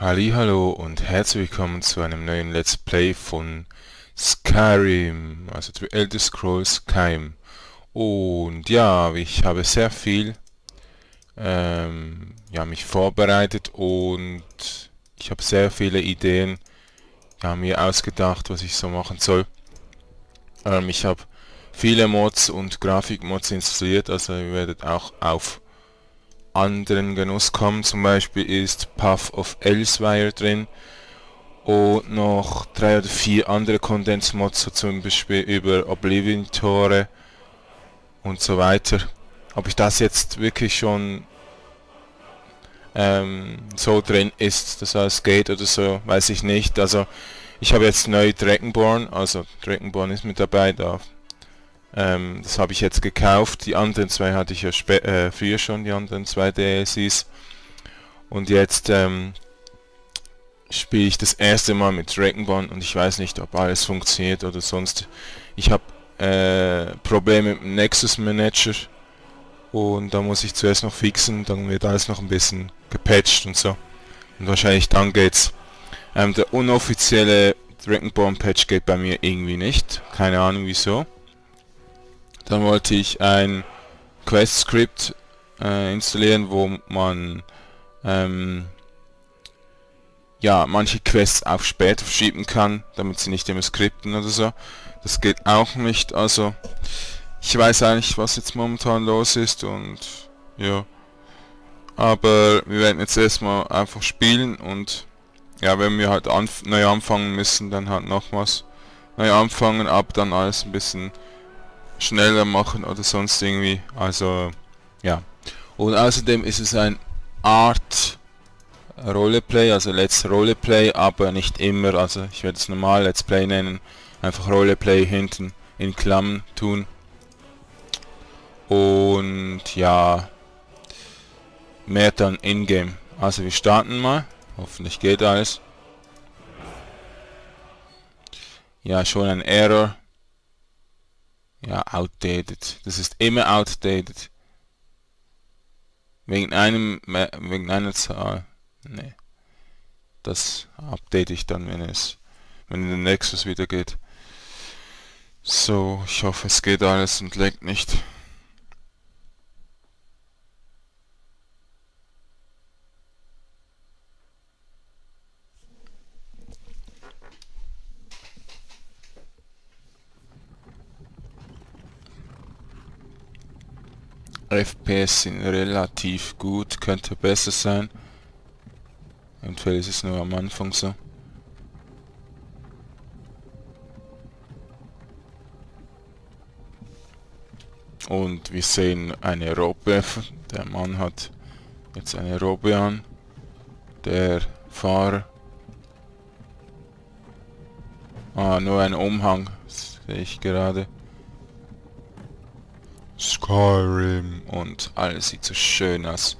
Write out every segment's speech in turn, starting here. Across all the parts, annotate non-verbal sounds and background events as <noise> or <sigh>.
Hallo und herzlich willkommen zu einem neuen Let's Play von Skyrim, also The Elder Scrolls Skyrim. Und ja, ich habe sehr viel ähm, ja, mich vorbereitet und ich habe sehr viele Ideen ja, mir ausgedacht, was ich so machen soll. Ähm, ich habe viele Mods und Grafikmods installiert, also ihr werdet auch auf anderen Genuss kommen. Zum Beispiel ist Path of Elsewhere drin und noch drei oder vier andere Kondensmods, so zum Beispiel über Oblivion Tore und so weiter. Ob ich das jetzt wirklich schon ähm, so drin ist, dass alles geht oder so, weiß ich nicht. Also ich habe jetzt neu Dragonborn, also Dragonborn ist mit dabei, da ähm, das habe ich jetzt gekauft. Die anderen zwei hatte ich ja äh, früher schon, die anderen zwei DLCs. Und jetzt ähm, spiele ich das erste Mal mit Dragonborn und ich weiß nicht, ob alles funktioniert oder sonst. Ich habe äh, Probleme mit dem Nexus Manager und da muss ich zuerst noch fixen, dann wird alles noch ein bisschen gepatcht und so. Und wahrscheinlich dann geht's. Ähm, der unoffizielle Dragonborn Patch geht bei mir irgendwie nicht. Keine Ahnung wieso. Dann wollte ich ein Quest-Script äh, installieren, wo man ähm, ja manche Quests auf später verschieben kann, damit sie nicht immer skripten oder so. Das geht auch nicht, also ich weiß eigentlich, was jetzt momentan los ist und ja. Aber wir werden jetzt erstmal einfach spielen und ja, wenn wir halt anf neu anfangen müssen, dann halt nochmals neu anfangen, ab dann alles ein bisschen schneller machen oder sonst irgendwie. Also ja. Und außerdem ist es ein Art Roleplay, also Let's Roleplay, aber nicht immer, also ich werde es normal Let's Play nennen, einfach Roleplay hinten in Klammern tun. Und ja, mehr dann in-game. Also wir starten mal, hoffentlich geht alles. Ja, schon ein Error. Ja, outdated. Das ist immer outdated. Wegen einem, wegen einer Zahl. Nee. Das update ich dann, wenn es, wenn in den Nexus wieder geht. So, ich hoffe es geht alles und leckt nicht. FPS sind relativ gut, könnte besser sein. Eventuell ist es nur am Anfang so. Und wir sehen eine Robbe. Der Mann hat jetzt eine Robbe an. Der Fahrer. Ah, nur ein Umhang, sehe ich gerade. Skyrim und alles sieht so schön aus.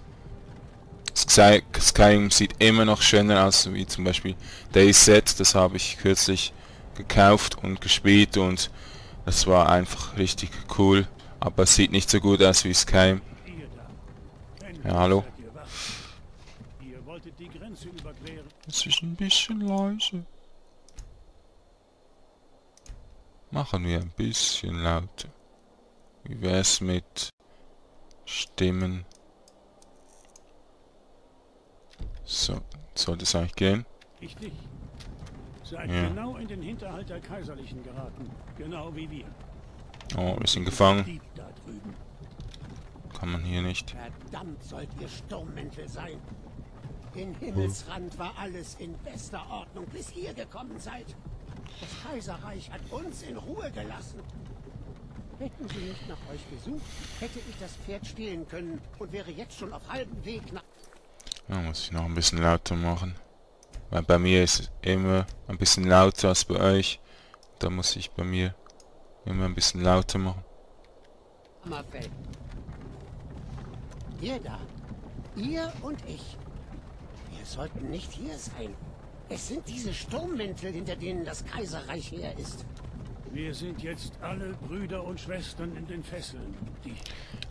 Sky Skyrim sieht immer noch schöner aus, wie zum Beispiel DayZ, das habe ich kürzlich gekauft und gespielt und das war einfach richtig cool, aber es sieht nicht so gut aus wie Skyrim. Ja, hallo? Es ist ein bisschen leise. Machen wir ein bisschen lauter. Wie wär's mit Stimmen? So, sollte es eigentlich gehen. Richtig. Seid ja. genau in den Hinterhalt der Kaiserlichen geraten. Genau wie wir. Oh, wir sind gefangen. Kann man hier nicht. Verdammt sollt ihr Sturmmäntel sein. In Himmelsrand war alles in bester Ordnung, bis ihr gekommen seid. Das Kaiserreich hat uns in Ruhe gelassen. Hätten Sie nicht nach euch gesucht, hätte ich das Pferd stehlen können und wäre jetzt schon auf halbem Weg nach... Ja, muss ich noch ein bisschen lauter machen. Weil bei mir ist es immer ein bisschen lauter als bei euch. Da muss ich bei mir immer ein bisschen lauter machen. Ihr da, ihr und ich. Wir sollten nicht hier sein. Es sind diese Sturmmäntel, hinter denen das Kaiserreich her ist. Wir sind jetzt alle Brüder und Schwestern in den Fesseln.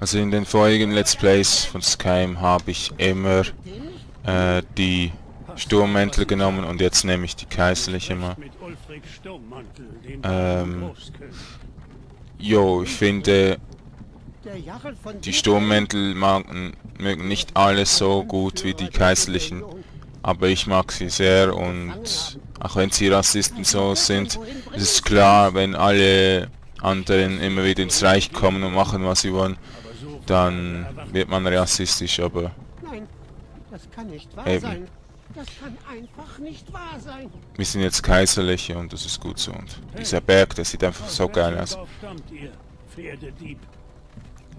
Also in den vorigen Let's Plays von Skyrim habe ich immer äh, die Sturmmäntel genommen und jetzt nehme ich die kaiserliche mal. Ähm. Jo, ich finde, die Sturmmäntel mögen, mögen nicht alles so gut wie die kaiserlichen, aber ich mag sie sehr und auch wenn sie Rassisten so sind, ist es klar, wenn alle anderen immer wieder ins Reich kommen und machen, was sie wollen, dann wird man rassistisch, aber Nein, das kann nicht wahr Eben. sein. Das kann einfach nicht wahr sein. wir sind jetzt kaiserliche und das ist gut so und dieser Berg, der sieht einfach so geil aus.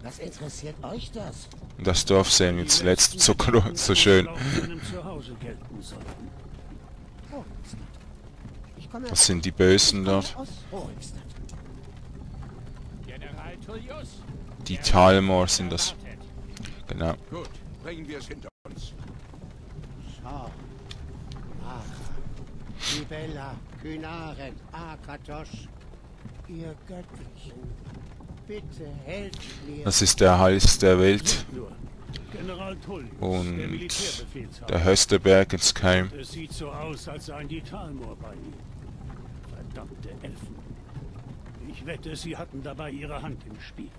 Was interessiert euch das? Und das Dorf sehen wir zuletzt so, so schön. Das sind die Bösen dort. Die Talmor sind das. Genau. Gut, bringen wir es hinter uns. Schau. Macha. Libella. Kynaren. Akatosch. Ihr Göttlichen. Bitte helft mir. Das ist der Hals der Welt Nur. General Tullius, und der höchste Berg in Skyrim. Es sieht so aus, als seien die Talmor bei ihm. Verdammte Elfen. Ich wette, sie hatten dabei ihre Hand im Spiel.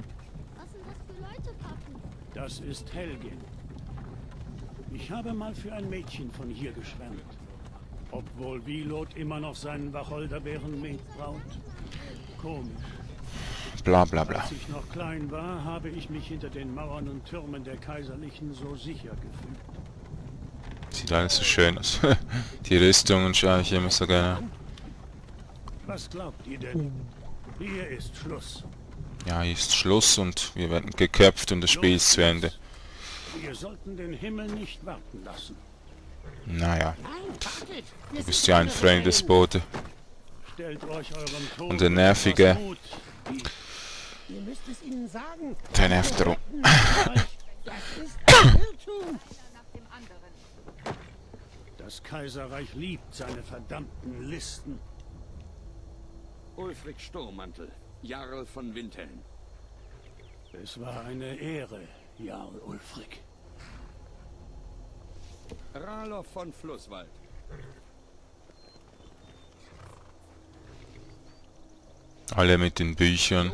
Was sind das für Leute, Papi? Das ist Helgen. Ich habe mal für ein Mädchen von hier geschwärmt. Obwohl Wilot immer noch seinen Wacholderbeeren mitbraut. Komisch. Bla bla bla. Als ich noch klein war, habe ich mich hinter den Mauern und Türmen der Kaiserlichen so sicher gefühlt. Sieht alles so schön aus. <laughs> Die Rüstungen schaue ich immer so gerne. Was glaubt ihr denn? Hier ist Schluss. Ja, hier ist Schluss und wir werden geköpft und das Spiel ist zu Ende. Wir sollten den Himmel nicht warten lassen. Naja, du bist ja ein Fremdesbote. Eurem Tod Und der nervige- etwas Mut. Die Ihr müsst es ihnen sagen. Der nervt rum. Das Kaiserreich liebt seine verdammten Listen. Ulfric Sturmmantel, Jarl von Windhelm. Es war eine Ehre, Jarl Ulfric. Ralof von Flusswald. Alle mit den Büchern.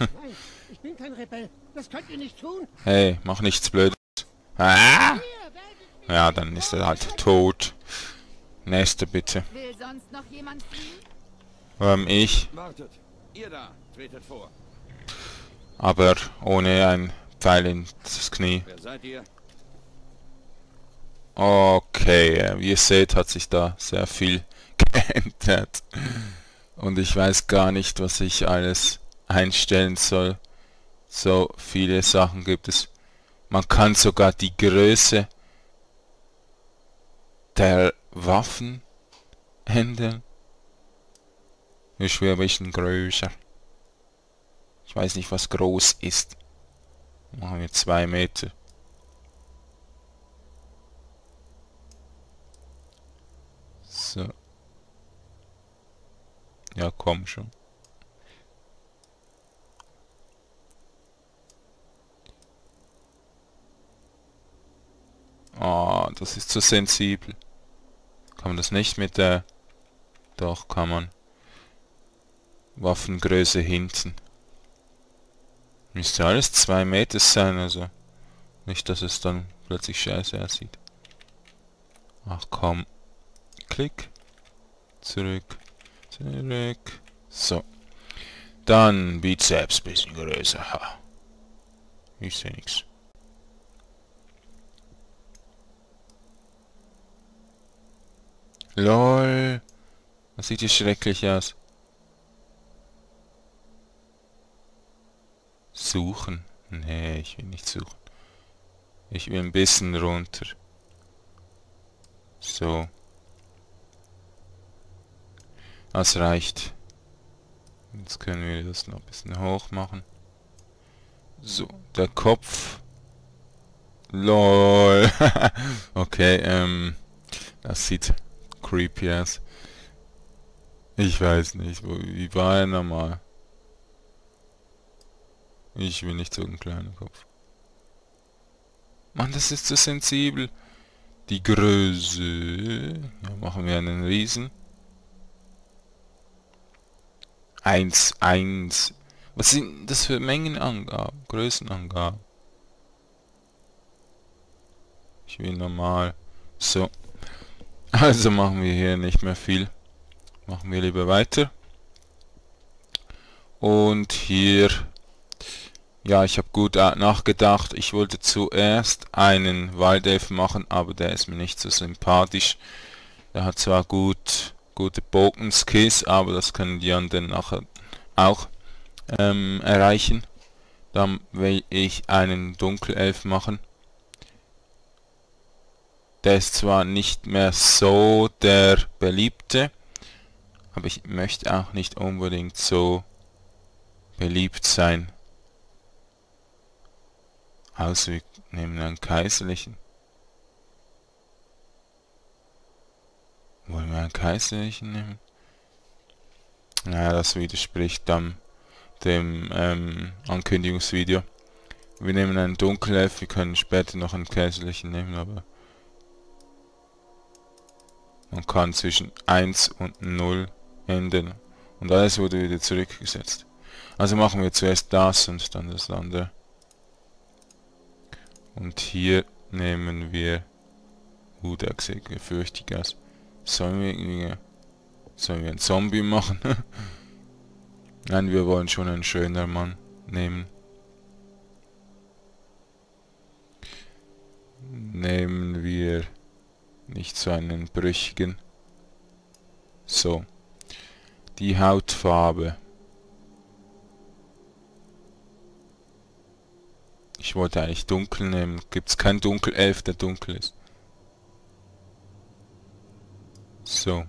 Nein, ich bin kein Rebell. Das könnt ihr nicht tun. Hey, mach nichts Blödes. Ah! Ja, dann ist er halt tot. Nächste bitte. Sonst noch jemand fliehen? Ähm, ich, Wartet, ihr da, tretet vor. aber ohne ein Pfeil ins Knie. Wer seid ihr? Okay, äh, wie ihr seht, hat sich da sehr viel <laughs> geändert. Und ich weiß gar nicht, was ich alles einstellen soll. So viele Sachen gibt es. Man kann sogar die Größe der Waffen ändern. Ich wäre ein bisschen größer. Ich weiß nicht, was groß ist. Machen wir zwei Meter. So. Ja, komm schon. Ah, das ist zu sensibel. Kann man das nicht mit der... Doch, kann man. Waffengröße hinten. Müsste alles zwei Meter sein, also... Nicht, dass es dann plötzlich scheiße aussieht. Ach komm. Klick. Zurück. Zurück. So. Dann Bizeps bisschen größer. Ha. Ich sehe nichts. LOL. Das sieht hier schrecklich aus. Suchen. Nee, ich will nicht suchen. Ich will ein bisschen runter. So. Das reicht. Jetzt können wir das noch ein bisschen hoch machen. So, der Kopf. LOL. <laughs> okay, ähm. Das sieht creepy aus. Ich weiß nicht, wo, wie war er nochmal? Ich will nicht so einen kleinen Kopf. Mann, das ist zu sensibel. Die Größe. Ja, machen wir einen Riesen. 1, 1. Was sind das für Mengenangaben? Größenangaben? Ich will normal. So. Also machen wir hier nicht mehr viel. Machen wir lieber weiter. Und hier... Ja, ich habe gut nachgedacht. Ich wollte zuerst einen Waldelf machen, aber der ist mir nicht so sympathisch. Der hat zwar gut gute Bogenskills, aber das können die anderen nachher auch ähm, erreichen. Dann will ich einen Dunkelelf machen. Der ist zwar nicht mehr so der beliebte, aber ich möchte auch nicht unbedingt so beliebt sein. Also wir nehmen einen kaiserlichen. Wollen wir einen kaiserlichen nehmen? Naja, das widerspricht dann dem ähm, Ankündigungsvideo. Wir nehmen einen Dunkelelf, wir können später noch einen kaiserlichen nehmen, aber man kann zwischen 1 und 0 ändern. Und alles wurde wieder zurückgesetzt. Also machen wir zuerst das und dann das andere. Und hier nehmen wir... Uh, der sieht fürchtig aus. Sollen wir irgendwie... Sollen wir einen Zombie machen? <laughs> Nein, wir wollen schon einen schöner Mann nehmen. Nehmen wir nicht so einen brüchigen. So. Die Hautfarbe. Ich wollte eigentlich dunkel nehmen. Gibt es kein Dunkelelf, der dunkel ist. So.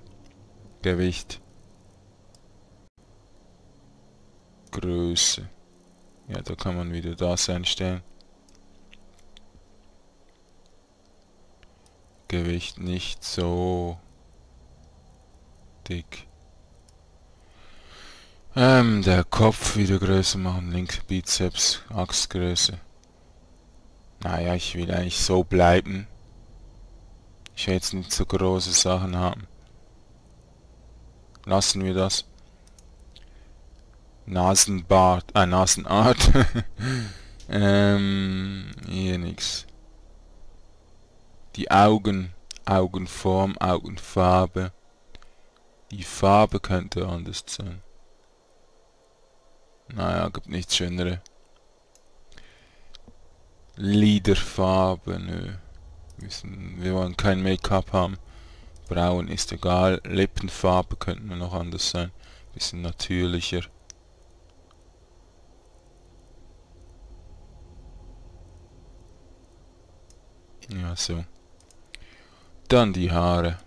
Gewicht. Größe. Ja, da kann man wieder das einstellen. Gewicht nicht so dick. Ähm, der Kopf wieder größer machen, links Bizeps, Achsgröße. Naja, ich will eigentlich so bleiben. Ich will jetzt nicht so große Sachen haben. Lassen wir das. Nasenbart, äh, Nasenart. <laughs> ähm, hier nix. Die Augen, Augenform, Augenfarbe. Die Farbe könnte anders sein. Naja, gibt nichts schönere. Liederfarbe, nö. Wir wollen kein Make-up haben. Braun ist egal. Lippenfarbe könnte noch anders sein. Bisschen natürlicher. Ja, so. Dann die Haare.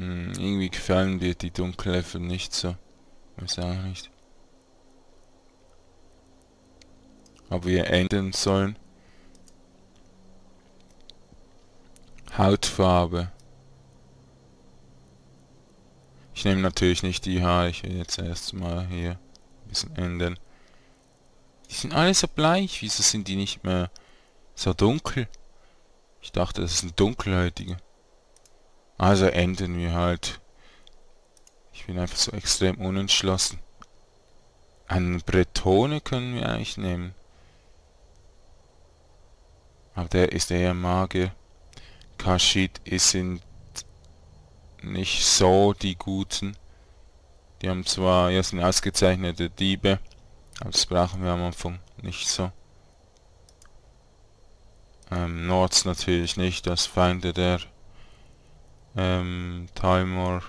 Hm, irgendwie gefallen dir die Dunkelelfen nicht so. Weiß auch nicht. Ob wir ändern sollen. Hautfarbe. Ich nehme natürlich nicht die Haare, ich will jetzt erstmal hier ein bisschen ändern. Die sind alle so bleich, wieso sind die nicht mehr so dunkel? Ich dachte, das ist ein dunkelhäutiger. Also enden wir halt. Ich bin einfach so extrem unentschlossen. Einen Bretone können wir eigentlich nehmen. Aber der ist eher mager. Kashid sind nicht so die guten. Die haben zwar, ja, sind ausgezeichnete Diebe. Aber das brauchen wir am Anfang nicht so. Ähm, Nords natürlich nicht, das Feinde der ähm, Timer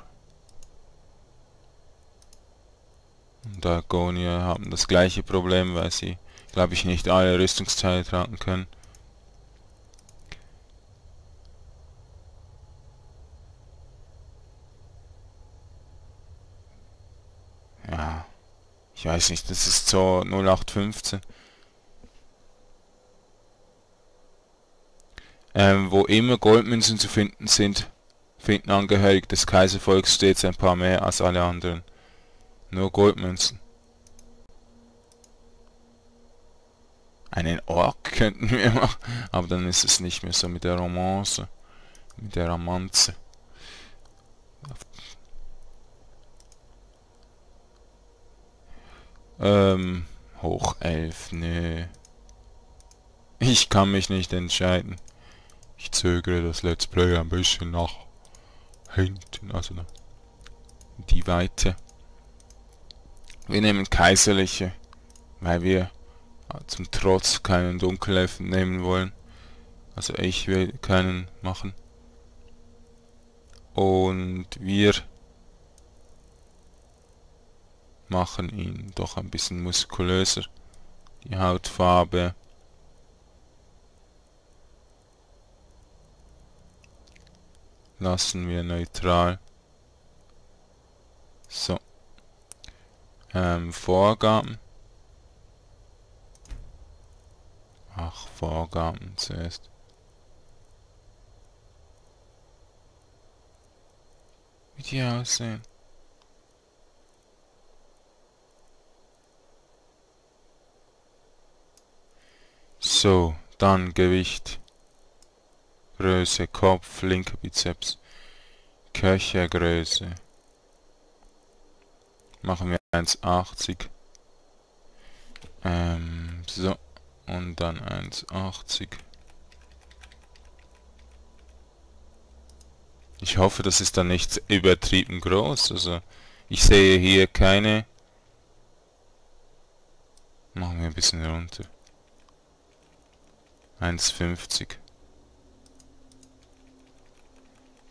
und Argonia haben das gleiche Problem, weil sie, glaube ich, nicht alle Rüstungsteile tragen können. Ich weiß nicht, das ist so 0815. Ähm, wo immer Goldmünzen zu finden sind, finden Angehörige des Kaiservolks stets ein paar mehr als alle anderen. Nur Goldmünzen. Einen Ork könnten wir <laughs> machen, aber dann ist es nicht mehr so mit der Romance, mit der Romanze. Ähm, Hochelf, nö. Ich kann mich nicht entscheiden. Ich zögere das Let's Play ein bisschen nach hinten, also die Weite. Wir nehmen kaiserliche, weil wir zum Trotz keinen Dunkelelfen nehmen wollen. Also ich will keinen machen. Und wir machen ihn doch ein bisschen muskulöser. Die Hautfarbe. Lassen wir neutral. So. Ähm, Vorgaben. Ach, Vorgaben zuerst. Wie die aussehen. So, dann Gewicht. Größe, Kopf, linker Bizeps. Köchergröße. Machen wir 1,80. Ähm, so. Und dann 1,80. Ich hoffe, das ist dann nicht übertrieben groß. Also, ich sehe hier keine... Machen wir ein bisschen runter. 1,50.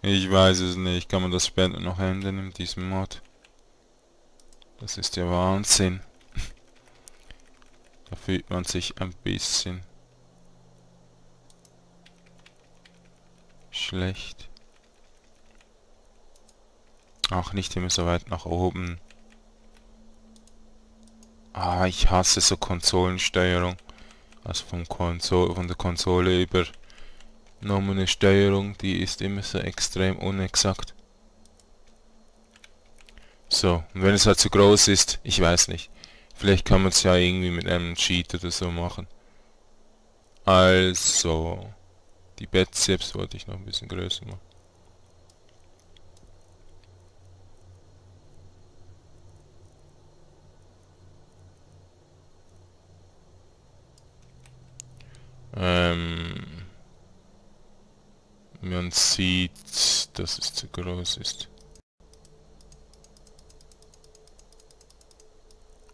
Ich weiß es nicht. Kann man das später noch ändern in diesem Mod? Das ist ja Wahnsinn. <laughs> da fühlt man sich ein bisschen schlecht. Ach, nicht immer so weit nach oben. Ah, ich hasse so Konsolensteuerung also vom Konsole, von der Konsole übernommene Steuerung, die ist immer so extrem unexakt. So, und wenn es halt zu groß ist, ich weiß nicht. Vielleicht kann man es ja irgendwie mit einem Cheat oder so machen. Also, die Bizeps wollte ich noch ein bisschen größer machen. Ähm, man sieht, dass es zu groß ist.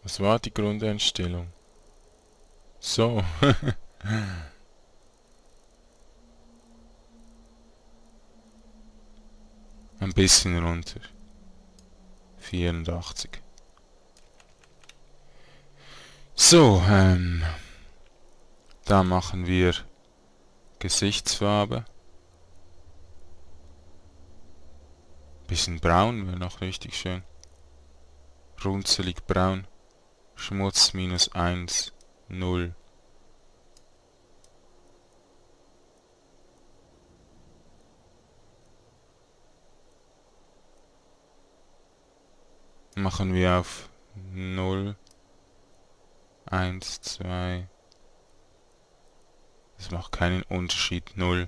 Was war die Grundeinstellung? So. <laughs> Ein bisschen runter. 84. So, ähm... Da machen wir Gesichtsfarbe. Bisschen braun wäre noch richtig schön. Runzelig braun. Schmutz minus 1, 0. Machen wir auf 0, 1, 2, das macht keinen Unterschied. Null.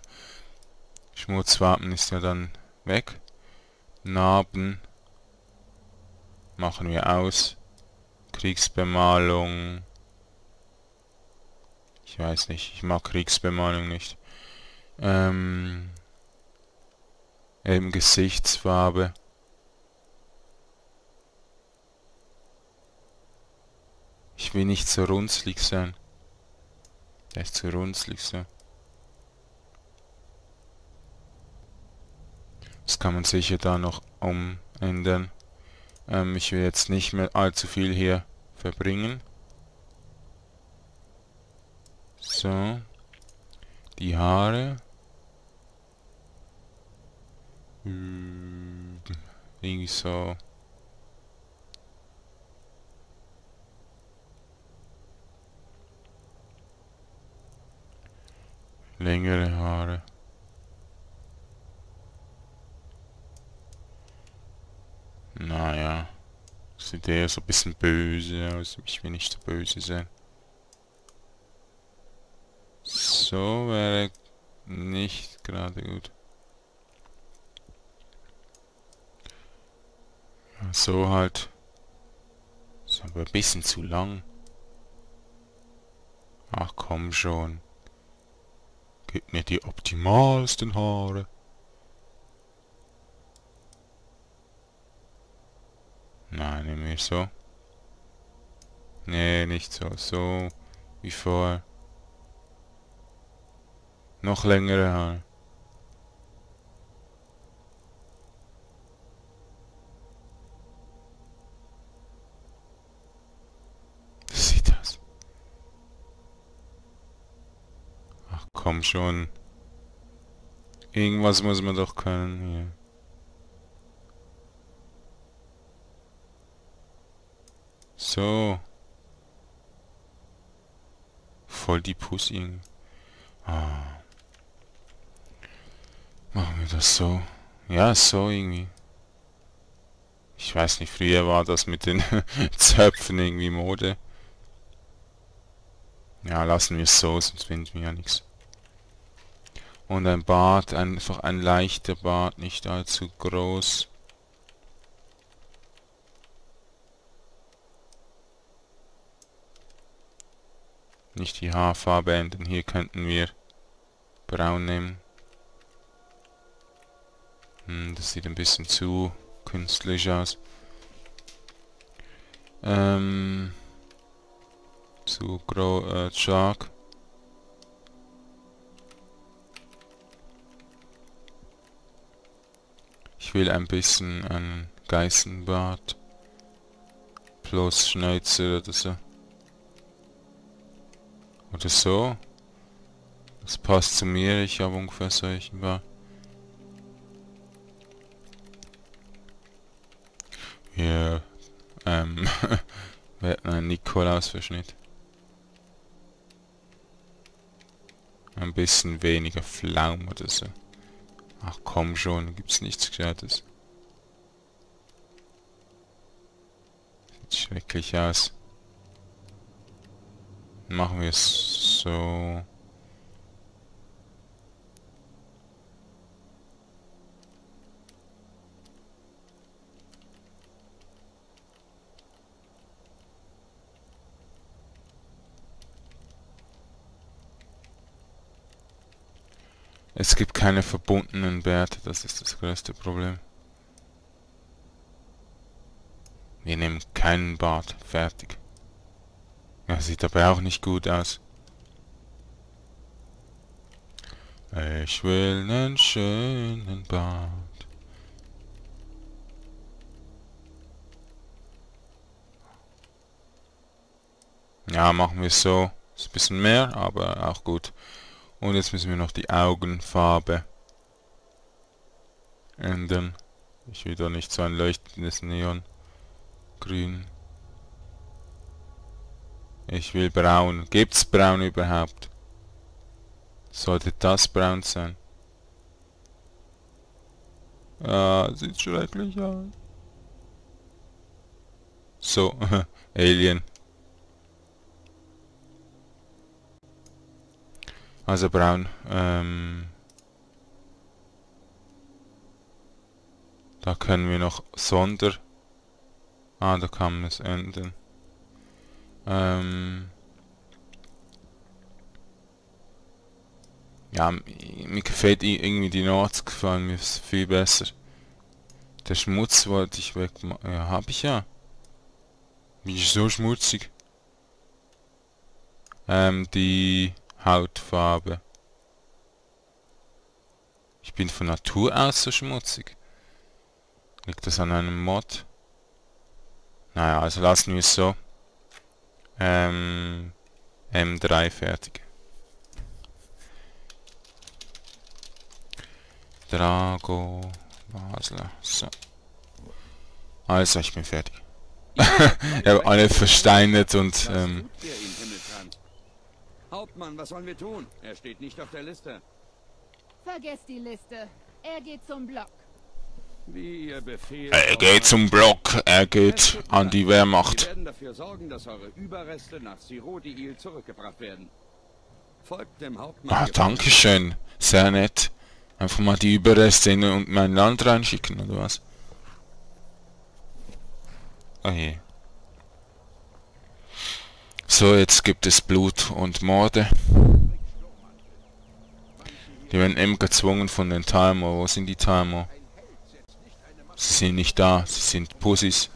Schmutzwappen ist ja dann weg. Narben machen wir aus. Kriegsbemalung. Ich weiß nicht, ich mag Kriegsbemalung nicht. Ähm, eben Gesichtsfarbe. Ich will nicht so runzlig sein. Der ist zu runzlig so. Das kann man sicher da noch umändern. Ähm, ich will jetzt nicht mehr allzu viel hier verbringen. So. Die Haare. Hm, irgendwie so. längere Haare. Naja, sieht eher so ein bisschen böse aus. Ich will nicht so böse sein. So wäre nicht gerade gut. So halt. Ist aber ein bisschen zu lang. Ach komm schon. Gib mir die optimalsten Haare. Nein, wir so. Nee, nicht so. So wie vorher. Noch längere Haare. Sieht das? Ach komm schon. Irgendwas muss man doch können hier. So. Voll die Pussy. Ah. Machen wir das so. Ja, so irgendwie. Ich weiß nicht, früher war das mit den <laughs> Zöpfen irgendwie Mode. Ja, lassen wir es so, sonst finden wir ja nichts. Und ein Bart, einfach ein leichter Bart, nicht allzu groß. Nicht die Haarfarbe ändern, hier könnten wir braun nehmen. Hm, das sieht ein bisschen zu künstlich aus. Ähm, zu grau, äh, stark. Ich will ein bisschen einen Geißenbart. Plus Schnauze oder so. Oder so. Das passt zu mir, ich habe ungefähr solchen Bart. Wir ähm, <laughs> wir hätten einen Nikolaus-Verschnitt. Ein bisschen weniger Flaum oder so. Ach komm schon, gibt's nichts Gescheites. Sieht schrecklich aus. Machen wir es so. Es gibt keine verbundenen Bärte, das ist das größte Problem. Wir nehmen keinen Bart, fertig. Ja, sieht aber auch nicht gut aus. Ich will einen schönen Bart. Ja, machen wir es so. Ist ein bisschen mehr, aber auch gut. Und jetzt müssen wir noch die Augenfarbe ändern. Ich will da nicht so ein leuchtendes Neongrün. Ich will braun. Gibt's braun überhaupt? Sollte das braun sein? Ah, sieht schrecklich aus. So, <laughs> Alien. Also braun. Ähm, da können wir noch Sonder... Ah, da kann man es ändern. Ähm, ja, mir gefällt irgendwie die Nords gefallen mir viel besser. Der Schmutz wollte ich wegmachen. Ja, hab ich ja. Wie ist so schmutzig? Ähm, die Hautfarbe. Ich bin von Natur aus so schmutzig. Liegt das an einem Mod? Naja, also lassen wir es so. Ähm, M3 fertig. Drago Basler. So. Also, ich bin fertig. <laughs> ich habe alle versteinert und ähm. Hauptmann, was sollen wir tun? Er steht nicht auf der Liste. Vergesst die Liste. Er geht zum Block. Er geht zum Block, er geht an die Wir Wehrmacht. werden dafür sorgen, dass eure Überreste nach Sirodiil zurückgebracht werden. Folgt dem Hauptmann. Ah, danke schön. Sehr nett. Einfach mal die Überreste in und mein Land reinschicken, oder was? Oh je. So, jetzt gibt es Blut und Morde. Die werden eben gezwungen von den Timer. Wo sind die Timer? Sie sind nicht da. Sie sind Pussys.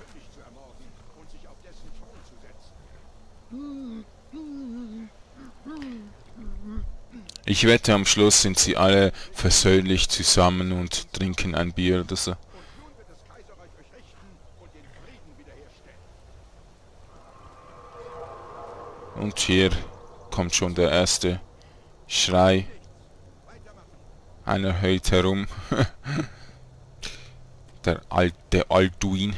Ich wette, am Schluss sind sie alle versöhnlich zusammen und trinken ein Bier oder so. Und hier kommt schon der erste Schrei. Einer heult herum. <laughs> der alte Alduin.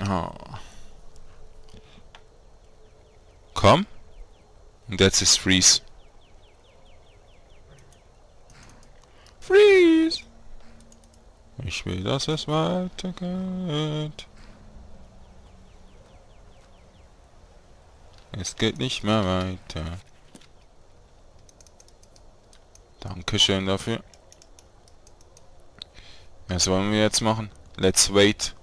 Ah. Komm. Und jetzt ist Freeze. Freeze! Ich will, dass es weitergeht. Es geht nicht mehr weiter. Dankeschön dafür. Was wollen wir jetzt machen? Let's wait.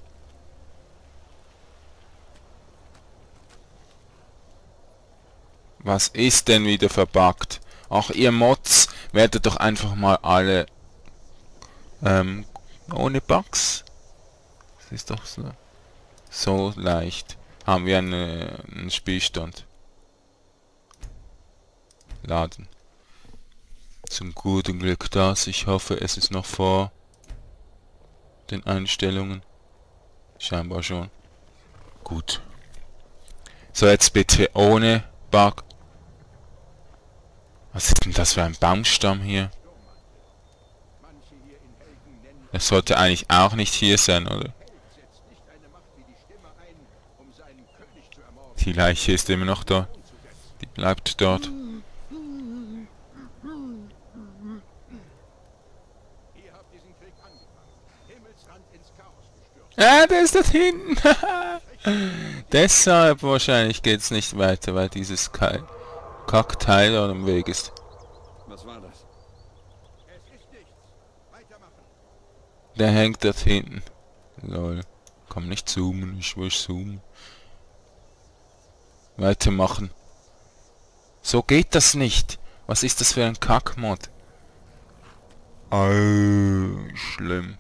Was ist denn wieder verbuggt? Ach, ihr Mods, werdet doch einfach mal alle ähm, ohne Bugs. Das ist doch so, so leicht. Haben wir eine, einen Spielstand. Laden. Zum guten Glück das. Ich hoffe, es ist noch vor den Einstellungen. Scheinbar schon. Gut. So, jetzt bitte ohne Bug. Was ist denn das für ein Baumstamm hier? Es sollte eigentlich auch nicht hier sein, oder? Die Leiche ist immer noch da. Die bleibt dort. Ah, der ist dort hinten. <laughs> Deshalb wahrscheinlich geht's nicht weiter, weil dieses Ke Kackteil am Weg ist. Was war das? Der hängt dort hinten. Lol. Komm nicht zoomen, ich will zoomen. Weitermachen. So geht das nicht. Was ist das für ein Kackmod? Oh, schlimm.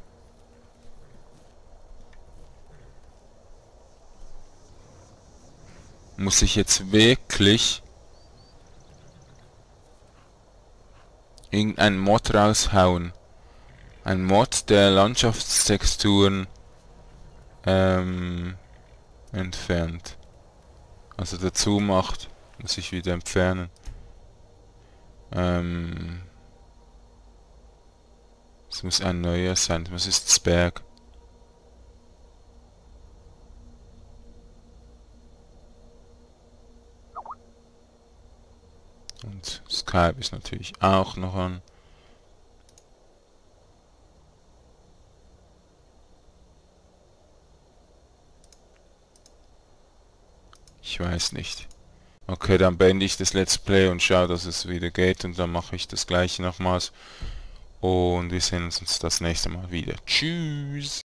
Muss ich jetzt wirklich irgendein Mod raushauen? Ein Mod, der Landschaftstexturen ähm, entfernt. Also dazu macht, muss ich wieder entfernen. Ähm, es muss ein neuer sein. Was ist das Und Skype ist natürlich auch noch an. Ich weiß nicht. Okay, dann beende ich das Let's Play und schaue, dass es wieder geht und dann mache ich das gleiche nochmals. Und wir sehen uns das nächste Mal wieder. Tschüss!